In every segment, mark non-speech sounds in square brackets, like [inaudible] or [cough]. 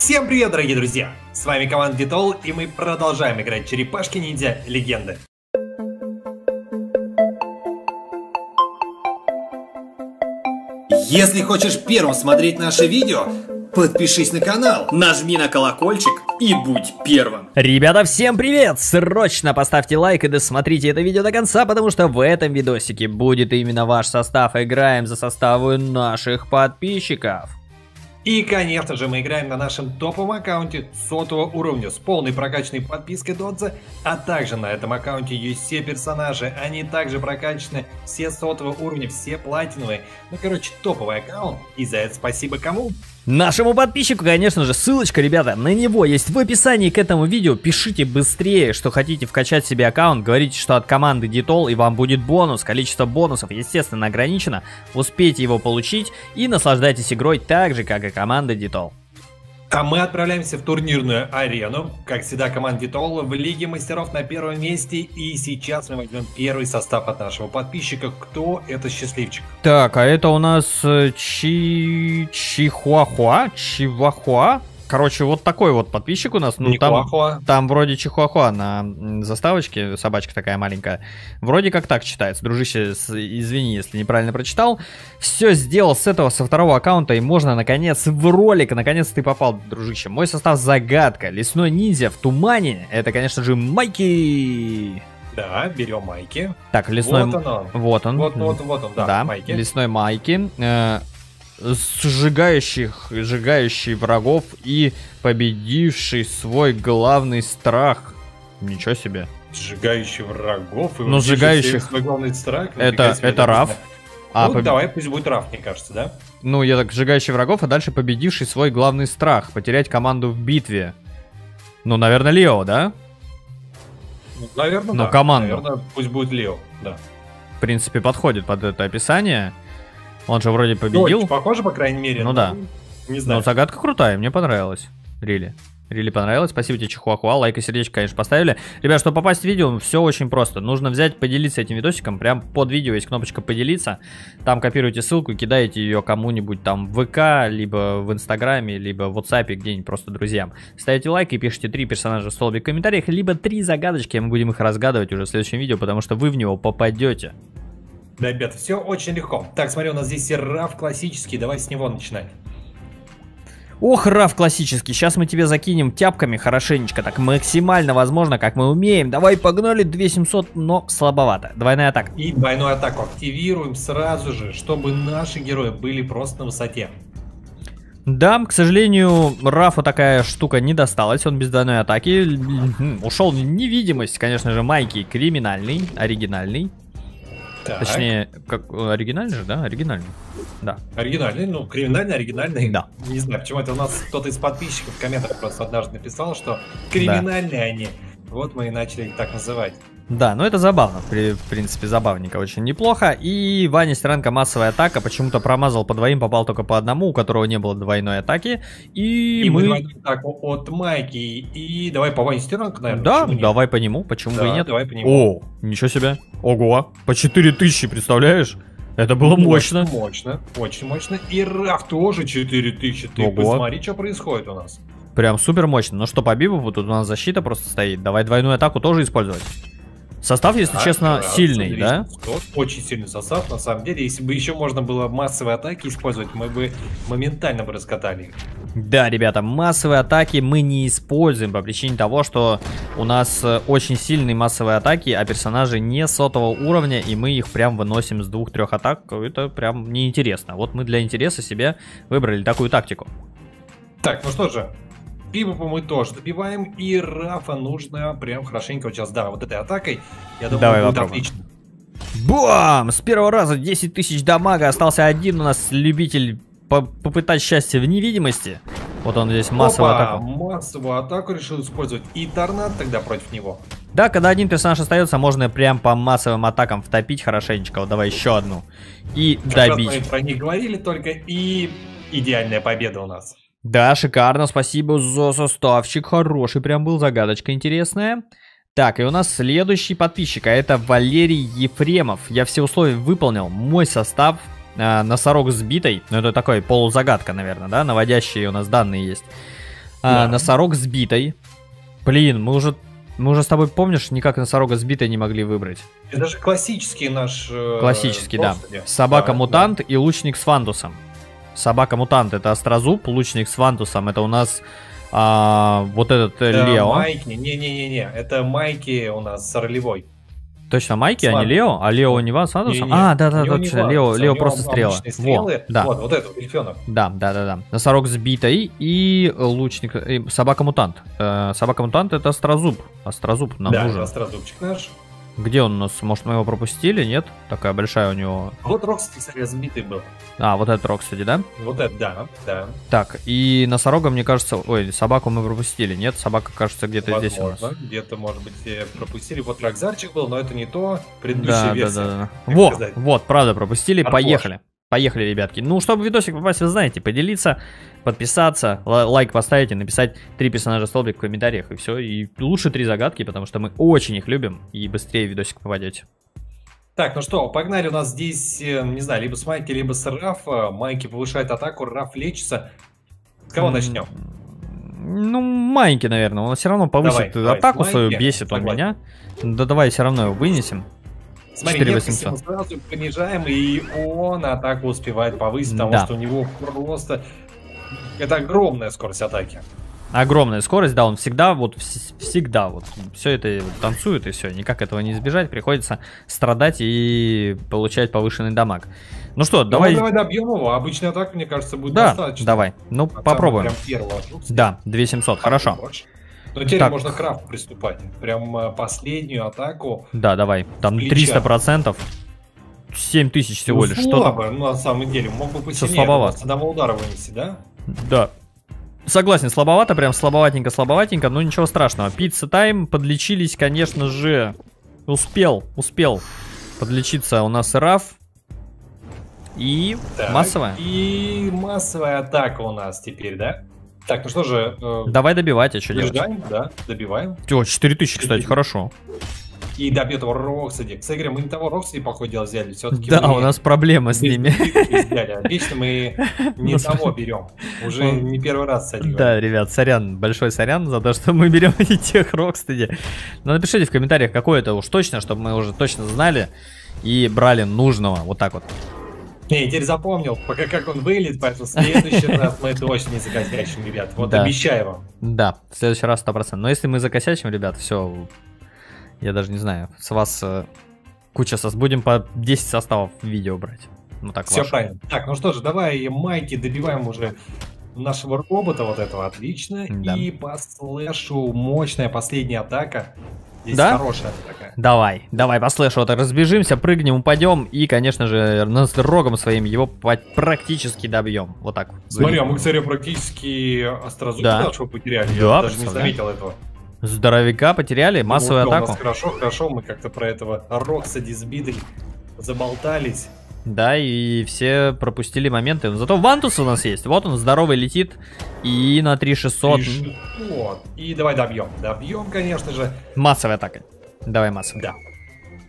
Всем привет, дорогие друзья! С вами команда Витол, и мы продолжаем играть Черепашки-ниндзя Легенды. Если хочешь первым смотреть наши видео, подпишись на канал, нажми на колокольчик и будь первым. Ребята, всем привет! Срочно поставьте лайк и досмотрите это видео до конца, потому что в этом видосике будет именно ваш состав. Играем за составы наших подписчиков. И, конечно же, мы играем на нашем топовом аккаунте сотого уровня с полной прокачанной подпиской Додзе, а также на этом аккаунте есть все персонажи, они также прокачаны, все сотого уровня, все платиновые. Ну, короче, топовый аккаунт, и за это спасибо кому? Нашему подписчику, конечно же, ссылочка, ребята, на него есть в описании к этому видео. Пишите быстрее, что хотите вкачать себе аккаунт, говорите, что от команды Ditol, и вам будет бонус. Количество бонусов, естественно, ограничено. Успейте его получить и наслаждайтесь игрой так же, как и команда Ditol. А мы отправляемся в турнирную арену. Как всегда, команда Витола в Лиге Мастеров на первом месте. И сейчас мы возьмем первый состав от нашего подписчика. Кто это счастливчик? Так, а это у нас э, Чи... Чихуахуа? Чихуахуа? Короче, вот такой вот подписчик у нас. Ну, там, там вроде чихуахуа на заставочке, собачка такая маленькая. Вроде как так читается. Дружище, извини, если неправильно прочитал. Все сделал с этого, со второго аккаунта, и можно, наконец, в ролик. Наконец ты попал, дружище. Мой состав загадка. Лесной ниндзя в тумане. Это, конечно же, Майки. Да, берем майки. Так, лесной... Вот он. Вот он. Вот, вот, вот он, да, да майки. Лесной майки. Э, сжигающих, сжигающий врагов и победивший свой главный страх. Ничего себе. Сжигающий врагов и ну, сжигающих... свой главный страх. Это, это Раф. А, ну, поб... давай, пусть будет Раф, мне кажется, да? Ну, я так, сжигающий врагов, а дальше победивший свой главный страх. Потерять команду в битве. Ну, наверное, Лео, да? Ну, наверное, ну, да. команду. Наверное, пусть будет Лео, да. В принципе, подходит под это описание. Он же вроде победил. Ну, похоже, по крайней мере. Ну да. Не знаю. Но загадка крутая, мне понравилась. Рили. Рили понравилось. Спасибо тебе, Чихуахуа. Лайк и сердечко, конечно, поставили. Ребят, чтобы попасть в видео, все очень просто. Нужно взять, поделиться этим видосиком. Прям под видео есть кнопочка поделиться. Там копируйте ссылку, кидаете ее кому-нибудь там в ВК, либо в Инстаграме, либо в WhatsApp, где-нибудь просто друзьям. Ставите лайк и пишите три персонажа в столбик в комментариях, либо три загадочки, мы будем их разгадывать уже в следующем видео, потому что вы в него попадете. Да, ребят, все очень легко. Так, смотри, у нас здесь и РАФ классический, давай с него начинать. Ох, Раф классический, сейчас мы тебе закинем тяпками хорошенечко, так максимально возможно, как мы умеем. Давай, погнали, 2700, но слабовато. Двойная атака. И двойную атаку активируем сразу же, чтобы наши герои были просто на высоте. Да, к сожалению, Рафу такая штука не досталась, он без двойной атаки. Ушел в невидимость, конечно же, Майки криминальный, оригинальный. Так. Точнее, как оригинальный же, да? Оригинальный. Да. Оригинальный, ну, криминальный, оригинальный. Да. Не знаю, почему это у нас кто-то из подписчиков в комментах просто однажды написал, что криминальные да. они. Вот мы и начали их так называть. Да, ну это забавно, в принципе, забавненько, очень неплохо. И Ваня Стеренко массовая атака, почему-то промазал по двоим, попал только по одному, у которого не было двойной атаки. И, и мы... двойную атаку от Майки, и давай по Ване Стеренко, наверное. Да, давай по нему, почему да, бы и нет. давай по нему. О, ничего себе. Ого, по 4000, представляешь? Это было мощно. Очень мощно, очень мощно. И Раф тоже 4000. Ты Ого. посмотри, что происходит у нас. Прям супер мощно. Ну что, по Бибу, тут у нас защита просто стоит. Давай двойную атаку тоже использовать. Состав, если да, честно, да, сильный, да? Очень сильный состав, на самом деле. Если бы еще можно было массовые атаки использовать, мы бы моментально бы раскатали их. Да, ребята, массовые атаки мы не используем по причине того, что у нас э, очень сильные массовые атаки, а персонажи не сотого уровня, и мы их прям выносим с двух-трех атак. Это прям неинтересно. Вот мы для интереса себе выбрали такую тактику. Так, ну что же, Пибопа мы тоже добиваем, и Рафа нужно прям хорошенько вот сейчас, да, вот этой атакой, я думаю, Давай будет попробуем. отлично. Бам! С первого раза 10 тысяч дамага, остался один у нас любитель по попытать счастье в невидимости. Вот он здесь массовую Опа, атаку. массовую атаку решил использовать, и торнад тогда против него. Да, когда один персонаж остается, можно прям по массовым атакам втопить хорошенечко. Вот давай еще одну. И как добить. мы про них говорили только, и идеальная победа у нас. Да, шикарно, спасибо за составчик, хороший прям был, загадочка интересная. Так, и у нас следующий подписчик, а это Валерий Ефремов. Я все условия выполнил, мой состав, э, носорог сбитый, ну это такой полузагадка, наверное, да, наводящие у нас данные есть. А, носорог сбитый. Блин, мы уже мы уже с тобой, помнишь, никак носорога сбитой не могли выбрать. Это же классический наш... Э, классический, да. Собака-мутант да, и лучник с фантусом. Собака-мутант это острозуб, лучник с фантусом это у нас а, вот этот э, это Лео. Майки, не-не-не-не, это Майки у нас с ролевой. Точно Майки, а не Лео? А Лео не Ван Сандерсом? А, да, да, точно. Лео, Лео просто стрела. Стрелы. да. Вот, вот это, эльфенок. Да, да, да, да. Носорог сбитый и лучник, и собака-мутант. Э, собака-мутант это острозуб. Острозуб нам да, нужен. Да, острозубчик наш. Где он у нас? Может, мы его пропустили? Нет? Такая большая у него. Вот Рокстеди, кстати, сбитый был. А, вот этот Рокстеди, да? Вот это, да, да. Так, и носорога, мне кажется... Ой, собаку мы пропустили, нет? Собака, кажется, где-то здесь у нас. где-то, может быть, пропустили. Вот Рокзарчик был, но это не то. Предыдущая да, версия. Да, да, да. Вот, сказать. вот, правда, пропустили. Арпош. Поехали. Поехали, ребятки. Ну, чтобы в видосик попасть, вы знаете, поделиться, подписаться, лайк поставить и написать три персонажа столбик в комментариях, и все. И лучше три загадки, потому что мы очень их любим, и быстрее в видосик попадете. Так, ну что, погнали. У нас здесь, э, не знаю, либо с Майки, либо с Рафа. Майки повышает атаку, Раф лечится. С кого начнем? Ну, Майки, наверное. Он все равно повысит давай, атаку давай, свою, бесит он меня. Да давай все равно его вынесем. Смотри, 4800. мы сразу понижаем, и он атаку успевает повысить, потому да. что у него просто... Это огромная скорость атаки. Огромная скорость, да, он всегда, вот всегда, вот все это танцует и все, никак этого не избежать, приходится страдать и получать повышенный дамаг. Ну что, ну, давай... давай добьем его, обычная атака, мне кажется, будет да, достаточно. давай, ну попробуем. Да, 2700, хорошо. Больше. Но теперь так. можно к Рафу приступать. Прям э, последнюю атаку. Да, давай. Там 300 процентов. 7 тысяч всего ну, лишь. Слабо, что ну, на самом деле. Мог бы посильнее. Слабовато. Одного удара вынести, да? Да. Согласен, слабовато, прям слабоватенько, слабоватенько, но ничего страшного. Пицца тайм, подлечились, конечно же. Успел, успел подлечиться у нас Раф. И так, массовая. И массовая атака у нас теперь, да? Так, ну что же... Э, Давай добивать, а что делать? да, добиваем. О, 4000, кстати, хорошо. И добьет его Роксади. Кстати говоря, мы не того Роксади, походу, дела взяли. Все-таки да, у нас проблема с ними. Вечно мы [laughs] не того берем. Уже не первый раз, кстати Да, ребят, сорян, большой сорян за то, что мы берем [laughs] не тех Рокстеди. Но напишите в комментариях, какой это уж точно, чтобы мы уже точно знали и брали нужного. Вот так вот. Не, теперь запомнил, пока как он вылет, поэтому в следующий [laughs] раз мы точно не закосячим, ребят. Вот да. обещаю вам. Да, в следующий раз 100%. Но если мы закосячим, ребят, все, я даже не знаю, с вас э, куча сос... Будем по 10 составов видео брать. Ну так, Все ваше. правильно. Так, ну что же, давай майки добиваем уже нашего робота вот этого, отлично. Да. И по слэшу мощная последняя атака. Здесь да? хорошая такая. Давай, давай, по слэшу вот разбежимся, прыгнем, упадем и, конечно же, с рогом своим его практически добьем. Вот так. Смотри, а мы, кстати, практически острозуб да. нашего потеряли. Да, Я даже не заметил этого. Здоровяка потеряли, массовую ну, атаку. Хорошо, хорошо, мы как-то про этого Роксади сбитый заболтались. Да, и все пропустили моменты. Зато Вантус у нас есть. Вот он, здоровый летит. И на 3600. 3600. И давай добьем. Добьем, конечно же. Массовая атака. Давай массовая. Да.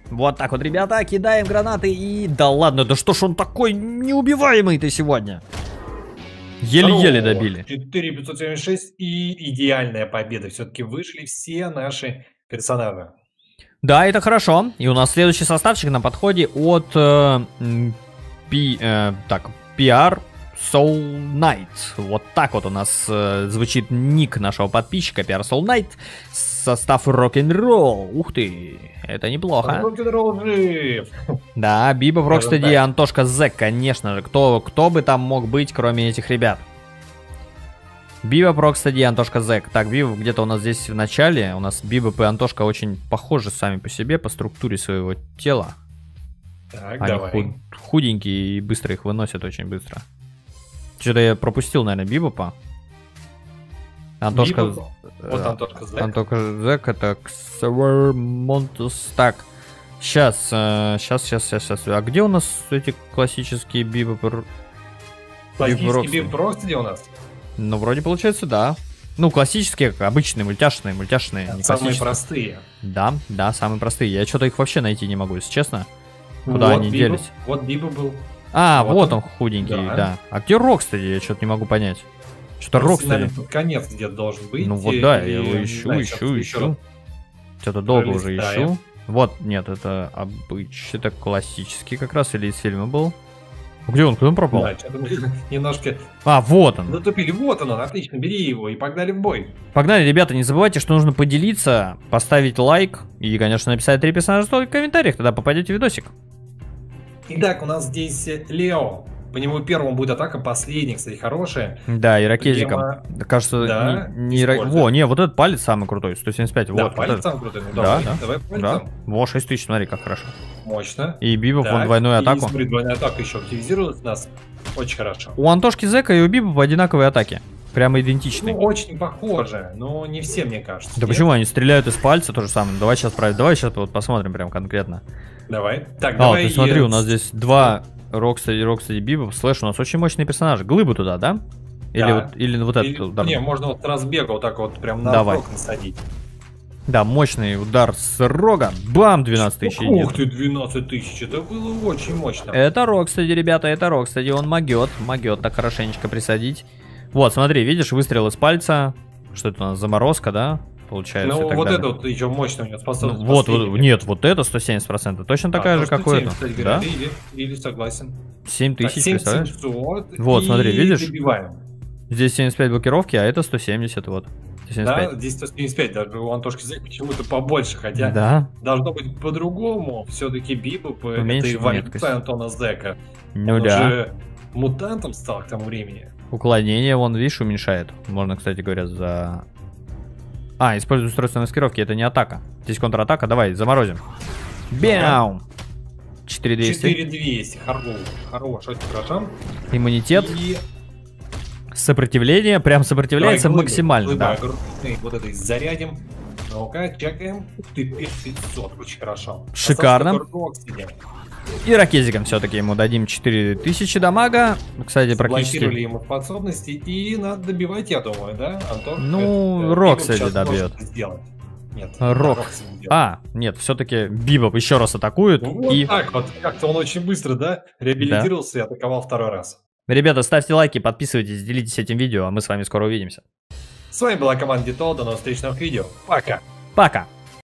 Вот так вот, ребята, кидаем гранаты и... Да ладно, да что ж он такой неубиваемый-то сегодня? Еле-еле добили. 4576 и идеальная победа. Все-таки вышли все наши персонажи. Да, это хорошо. И у нас следующий составчик на подходе от э, P, э, так, PR Soul Knight. Вот так вот у нас э, звучит ник нашего подписчика PR Soul Knight. Состав рок-н-ролл. Ух ты, это неплохо. Рок-н-ролл жив. Да, Биба, Рокстеди, Антошка Зек, конечно же. Кто, кто бы там мог быть, кроме этих ребят? Бибоп, Рокстеди, Антошка Зек. Так, Бибоп где-то у нас здесь в начале. У нас Бибоп и Антошка очень похожи сами по себе, по структуре своего тела. Так, Они давай. Худ, худенькие и быстро их выносят, очень быстро. Что-то я пропустил, наверное, Бибопа. Антошка... Бибоп. Вот Антошка Зек. Антошка Зек, это Ксавер Монтес. Так, сейчас, сейчас, сейчас, сейчас, сейчас. А где у нас эти классические Бибопы? Классические Бибоп Рокстеди у нас? Ну, вроде получается, да. Ну, классические, обычные, мультяшные, мультяшные. Да, самые простые. Да, да, самые простые. Я что-то их вообще найти не могу, если честно. Куда вот они, Бибоп, делись? Вот Бибоп был. А, вот, вот он. он худенький, да. да. А где Рокстеди, кстати, я что-то не могу понять. Что-то Рокстеди. Конец где-то должен быть. Ну вот да, я его ищу, знаю, ищу, ищу. Что-то долго уже ищу. Вот, нет, это обычный, это классический как раз, или из фильма был. Где он? Куда он пропал? Да, [laughs] немножко... А, вот он. Затупили. Вот он, отлично, бери его и погнали в бой. Погнали, ребята, не забывайте, что нужно поделиться, поставить лайк и, конечно, написать три персонажа в комментариях, тогда попадете в видосик. Итак, у нас здесь Лео. По нему первым будет атака, последний, кстати, хорошая. Да, ирокезиком. Прямо... Кажется, да, не, не иро... Во, не, вот этот палец самый крутой, 175. Да, вот, палец вот самый крутой. Ну, да, давай, да, давай пальцем. да. Во, 6 тысяч, смотри, как хорошо. Мощно. И Бибоп, так, он двойную атаку. И, двойная атака еще активизирует нас. Очень хорошо. У Антошки Зека и у Бибопа одинаковые атаки. Прямо идентичные. Ну, очень похоже, но не все, мне кажется. Да нет? почему? Они стреляют из пальца, то же самое. Давай сейчас проверим. Давай сейчас вот посмотрим прям конкретно. Давай. Так, а, давай. ты смотри, у нас здесь два Рокстеди, Рокстеди, Бибоп, Слэш, у нас очень мощные персонажи. Глыбы туда, да? Или да. вот, или вот этот удар? Не, можно вот разбега вот так вот прям на Давай. рог насадить. Да, мощный удар с рога. Бам, 12 тысяч. Ух ты, 12 тысяч. Это было очень мощно. Это рог, кстати, ребята, это рог. Кстати, он могет. Могет так хорошенечко присадить. Вот, смотри, видишь, выстрел из пальца. Что это у нас, заморозка, да? Получается. Ну, вот далее. это вот еще мощно у него способность. Ну, вот, вот, нет, вот это 170%. Точно а, такая же, как у этого. Да? Или, или согласен. 7 тысяч, представляешь? Вот, смотри, видишь? Добиваем. Здесь 75 блокировки, а это 170, вот. 175. Да, здесь 175, даже у Антошки Зэк почему-то побольше, хотя да. должно быть по-другому. Все-таки Бибоп это эволюция Антона Зека. Ну Он да. уже мутантом стал к тому времени. Уклонение, вон, видишь, уменьшает. Можно, кстати говоря, за а, используй устройство маскировки, это не атака. Здесь контратака, давай, заморозим. Бяу! 4200. 4200, хорош, хорош, очень хорошо. Иммунитет. И... Сопротивление, прям сопротивляется Давай, максимально, глыбы, да. Глыбы, вот это зарядим. Ну-ка, чекаем. Ты 500, очень хорошо. Шикарно. И ракезиком все-таки ему дадим 4000 дамага. Кстати, практически... ему способности, и надо добивать, я думаю, да, Антон? Ну, Рок, кстати, добьет. Нет, Рок. А, нет, все-таки Бибоп еще раз атакует. Ну, вот и... так вот, как-то он очень быстро, да, реабилитировался да. и атаковал второй раз. Ребята, ставьте лайки, подписывайтесь, делитесь этим видео, а мы с вами скоро увидимся. С вами была команда Дитол, до новых встреч в новых видео. Пока. Пока.